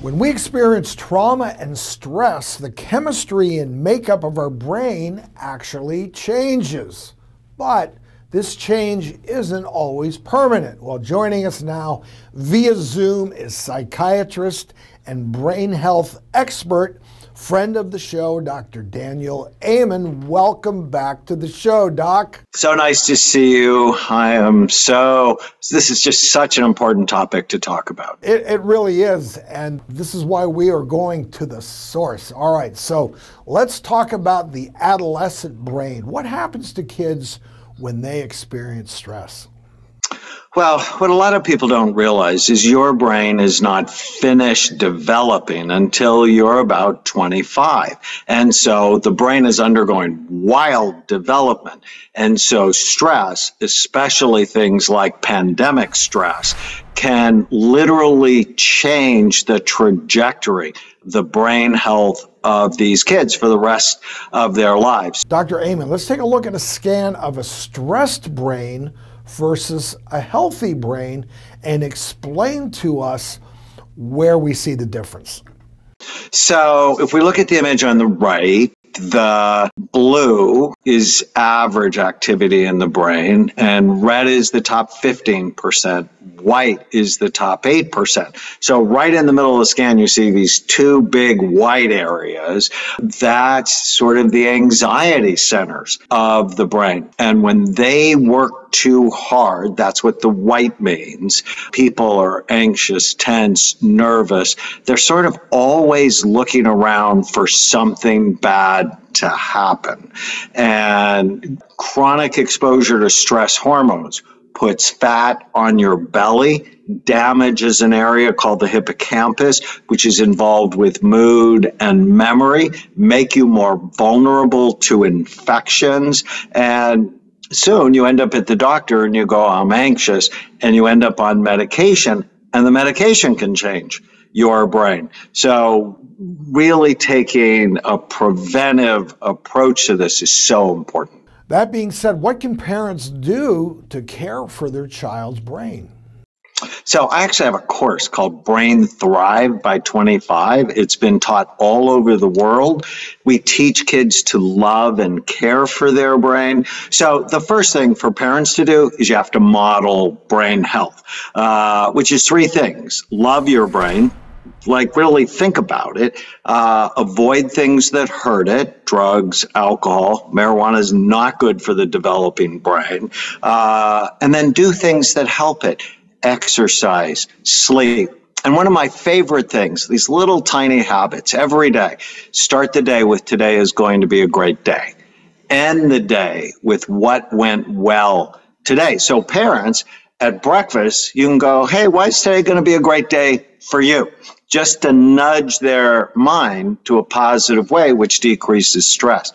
When we experience trauma and stress, the chemistry and makeup of our brain actually changes. But this change isn't always permanent. Well, joining us now via Zoom is psychiatrist and brain health expert friend of the show, Dr. Daniel Amen. Welcome back to the show, Doc. So nice to see you. I am so, this is just such an important topic to talk about. It, it really is. And this is why we are going to the source. All right, so let's talk about the adolescent brain. What happens to kids when they experience stress? Well, what a lot of people don't realize is your brain is not finished developing until you're about 25. And so the brain is undergoing wild development. And so stress, especially things like pandemic stress, can literally change the trajectory, the brain health of these kids for the rest of their lives. Dr. Amen, let's take a look at a scan of a stressed brain versus a healthy brain and explain to us where we see the difference. So, if we look at the image on the right, the blue is average activity in the brain, and red is the top 15%. White is the top 8%. So, right in the middle of the scan, you see these two big white areas. That's sort of the anxiety centers of the brain. And when they work too hard, that's what the white means. People are anxious, tense, nervous. They're sort of always looking around for something bad to happen. And chronic exposure to stress hormones puts fat on your belly, damages an area called the hippocampus, which is involved with mood and memory, make you more vulnerable to infections. And soon you end up at the doctor and you go, I'm anxious, and you end up on medication, and the medication can change your brain. So, really taking a preventive approach to this is so important. That being said, what can parents do to care for their child's brain? So I actually have a course called Brain Thrive by 25. It's been taught all over the world. We teach kids to love and care for their brain. So the first thing for parents to do is you have to model brain health, uh, which is three things. Love your brain, like really think about it. Uh, avoid things that hurt it. Drugs, alcohol, marijuana is not good for the developing brain. Uh, and then do things that help it exercise, sleep. And one of my favorite things, these little tiny habits every day. Start the day with today is going to be a great day. End the day with what went well today. So, parents, at breakfast, you can go, hey, why is today going to be a great day for you? Just to nudge their mind to a positive way, which decreases stress.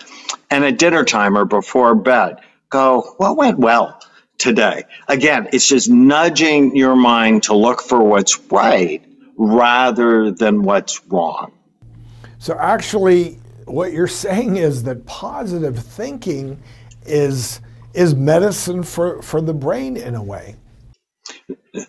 And at dinner time or before bed, go, what went well? Today. Again, it's just nudging your mind to look for what's right rather than what's wrong. So, actually, what you're saying is that positive thinking is is medicine for, for the brain in a way.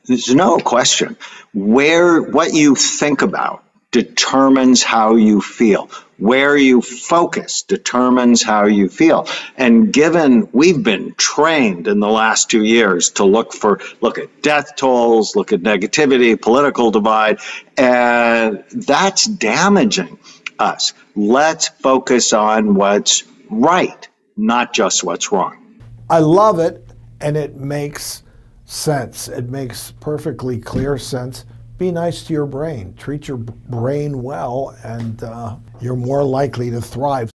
There's no question. Where what you think about determines how you feel. Where you focus determines how you feel. And given we've been trained in the last two years to look for, look at death tolls, look at negativity, political divide, and that's damaging us. Let's focus on what's right, not just what's wrong. I love it, and it makes sense. It makes perfectly clear sense be nice to your brain. Treat your brain well, and uh, you're more likely to thrive.